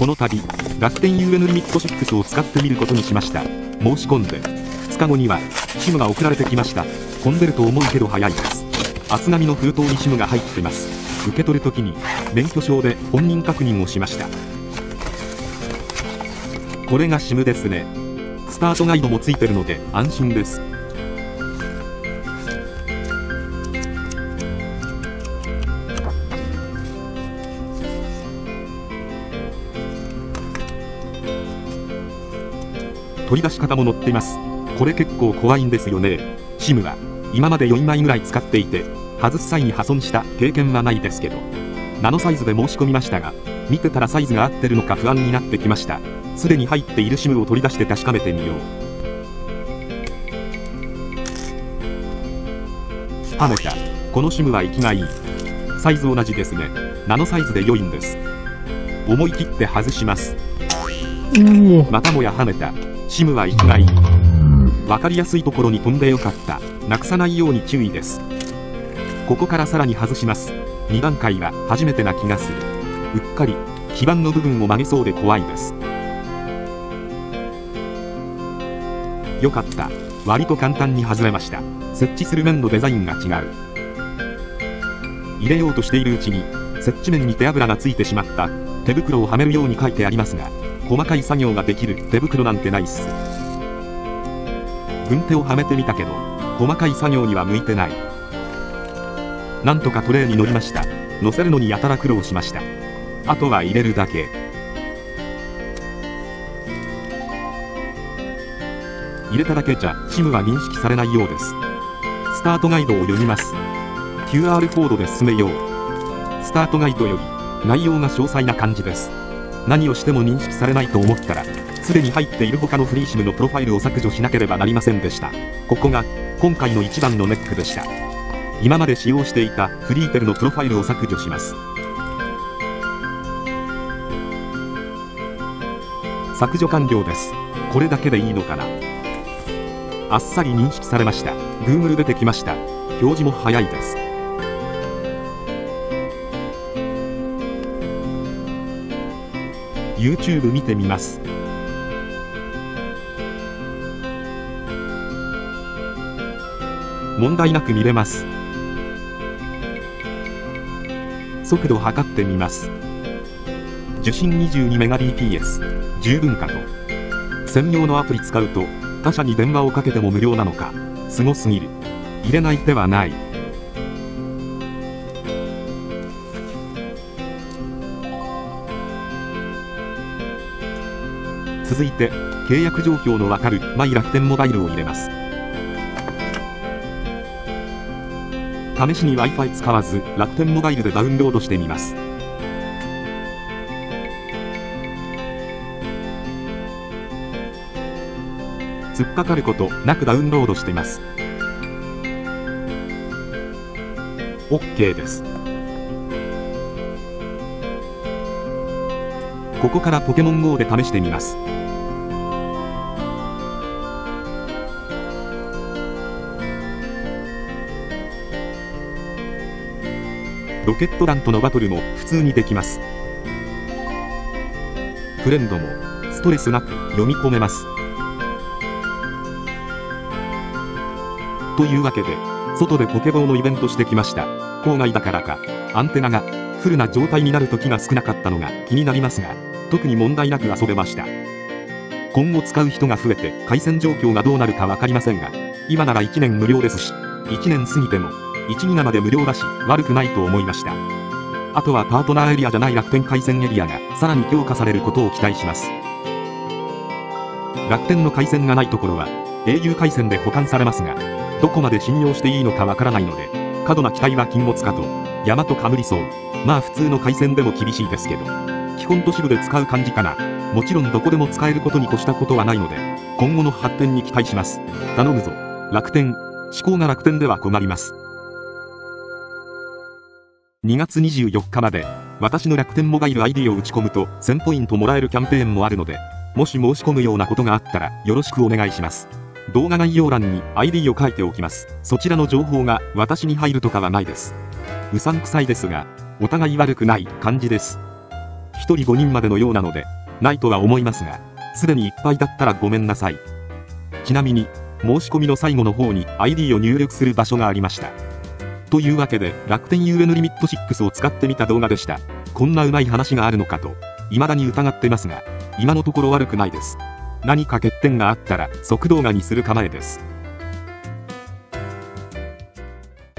この度、楽天 UN リミット6を使ってみることにしました。申し込んで、2日後には、SIM が送られてきました。混んでると思うけど早いです。厚紙の封筒に SIM が入ってます。受け取るときに、免許証で本人確認をしました。これが SIM ですね。スタートガイドもついてるので安心です。取り出し方も載っています。これ結構怖いんですよね。SIM は今まで4枚ぐらい使っていて、外す際に破損した経験はないですけど、ナノサイズで申し込みましたが、見てたらサイズが合ってるのか不安になってきました。すでに入っている SIM を取り出して確かめてみよう。はめた。この SIM は生きがいい。サイズ同じですね。ナノサイズで良いんです。思い切って外します。またもやはめた。シムは生きがいい。わかりやすいところに飛んでよかった。なくさないように注意です。ここからさらに外します。2段階は初めてな気がする。うっかり、基板の部分を曲げそうで怖いです。よかった。割と簡単に外れました。設置する面のデザインが違う。入れようとしているうちに、接地面に手油がついてしまった。手袋をはめるように書いてありますが、細かい作業ができる。手袋なんてないっす。軍手をはめてみたけど細かい作業には向いてない。なんとかトレーに乗りました。乗せるのにやたら苦労しました。あとは入れるだけ。入れただけじゃ SIM は認識されないようです。スタートガイドを読みます。QR コードで進めよう。スタートガイドより内容が詳細な感じです。何をしても認識されないと思ったらすでに入っている他のフリーシムのプロファイルを削除しなければなりませんでした。ここが今回の一番のネックでした。今まで使用していたフリーテルのプロファイルを削除します。削除完了です。これだけでいいのかな。あっさり認識されました。Google 出てきました。表示も早いです。YouTube 見てみます。問題なく見れます。速度測ってみます。受信 22Mbps 十分かと。専用のアプリ使うと他社に電話をかけても無料なのか。すごすぎる。入れない手はない。続いて契約状況のわかるマイ楽天モバイルを入れます。試しに Wi-Fi 使わず楽天モバイルでダウンロードしてみます。突っかかることなくダウンロードしてます。OK です。ここからポケモン GO で試してみます。ロケット弾とのバトルも普通にできます。フレンドもストレスなく読み込めます。というわけで外でポケボーのイベントしてきました。郊外だからかアンテナがフルな状態になる時が少なかったのが気になりますが特に問題なく遊べました。今後使う人が増えて回線状況がどうなるか分かりませんが今なら1年無料ですし1年過ぎても1ギガまで無料だし悪くないと思いました。あとはパートナーエリアじゃない楽天回線エリアがさらに強化されることを期待します。楽天の回線がないところは au 回線で保管されますがどこまで信用していいのかわからないので過度な期待は禁物かと大和かむりそう。まあ普通の回線でも厳しいですけど。基本都市部で使う感じかな。もちろんどこでも使えることに越したことはないので今後の発展に期待します。頼むぞ。楽天。思考が楽天では困ります。2月24日まで私の楽天モバイル ID を打ち込むと1000ポイントもらえるキャンペーンもあるのでもし申し込むようなことがあったらよろしくお願いします。動画概要欄に ID を書いておきます。そちらの情報が私に入るとかはないです。うさんくさいですがお互い悪くない感じです。1人5人までのようなので、ないとは思いますが、すでにいっぱいだったらごめんなさい。ちなみに、申し込みの最後の方に ID を入力する場所がありました。というわけで、楽天 UN リミット6を使ってみた動画でした。こんなうまい話があるのかと、未だに疑ってますが、今のところ悪くないです。何か欠点があったら即動画にする構えです。